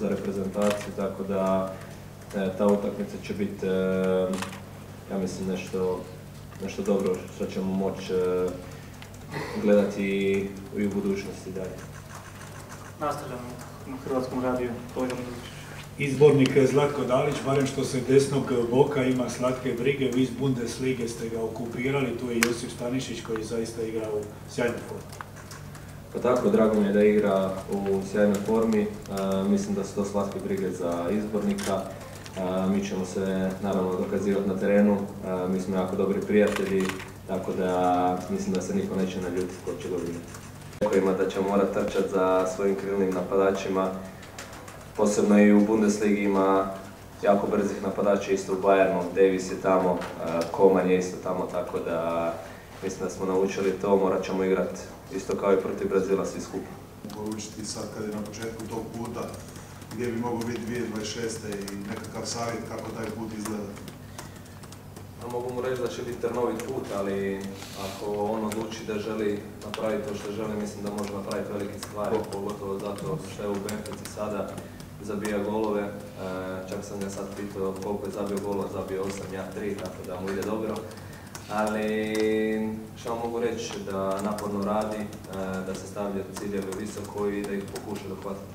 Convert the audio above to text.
za reprezentaciju, tako da e, ta utakmica će biti, e, ja mislim, nešto, nešto dobro što ćemo moći e, gledati i u budućnosti dalje. Nastavljamo na Hrvatskom radiju. Izbornik Zlatko Dalić, barem što se desnog boka ima slatke brige, vi iz Bundeslige ste ga okupirali, tu je Josip Stanišić koji zaista igra u sjajnoj formi. Pa tako, drago mi je da igra u sjajnoj formi, e, mislim da su to slatke brige za izbornika. E, mi ćemo se naravno dokazivati na terenu, e, mi smo jako dobri prijatelji, tako da mislim da se niko neće naljutiti ko će dobiti. Da ćemo morati trčati za svojim krilnim napadačima, posebno i u Bundesligi ima jako brzih napadača isto u Bayernu, Davis je tamo, Koman je isto tamo, tako da mislim da smo naučili to, morat ćemo igrati isto kao i protiv Brazila svi skupa. Poručiti sad kad je na početku tog puta gdje bi mogao biti 2026. i nekakav savjet kako taj put izgleda. A mogu mu reći da će biti trnovit put, ali ako on odluči da želi napraviti to što želi, mislim da može napraviti velike stvari, pogotovo zato što je u Benfici sada zabija golove. E, čak sam ga sad pitao koliko je zabio golova, zabio 8, ja 3, tako da mu ide dobro. Ali što mogu reći da naporno radi, e, da se stavlja ciljeve visoko i da ih pokuša dohvatiti.